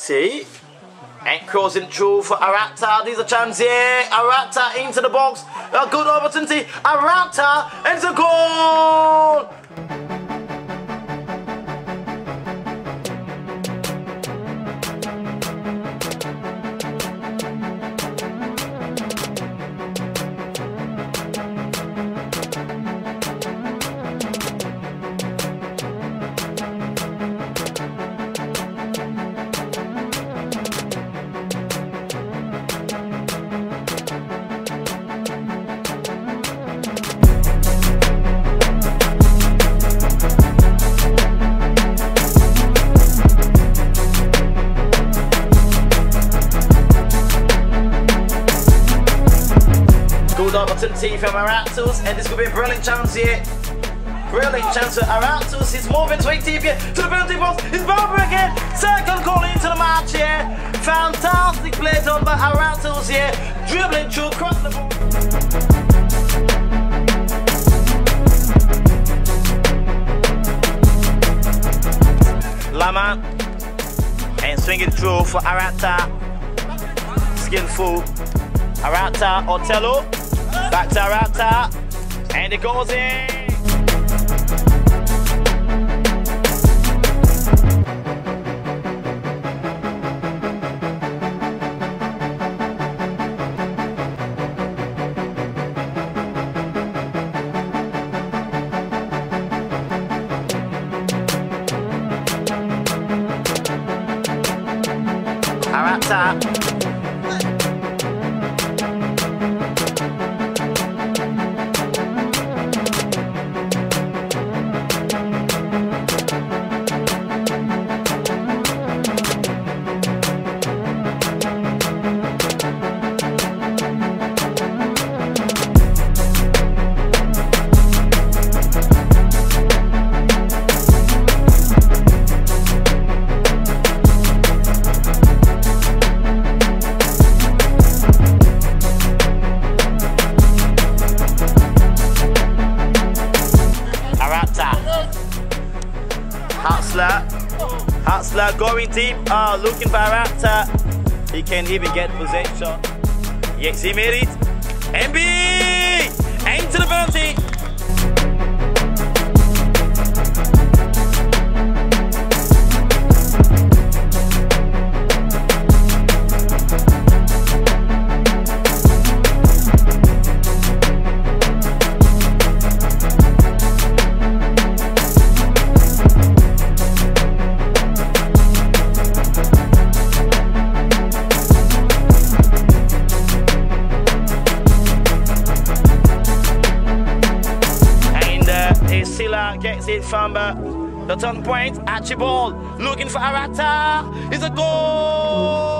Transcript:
See? And crossing through for Arata. There's a chance here. Arata into the box. A good opportunity. Arata and the goal. Good opportunity from Aratus, and this could be a brilliant chance here. Brilliant chance for Aratus. He's moving to here to the penalty box. It's Barber again. Second goal into the match here. Fantastic play done by Aratus here. Dribbling through, across the ball. Lama and swing it through for Arata. Skillful. Arata, Otello. Back to Arata. And it goes in. Arata. Hatzler. Hatzler going deep. Ah, looking for Arata. He can't even get possession. Yes, he made it. MB! Isila gets it from uh, the turn point. Archibald looking for Arata. It's a goal!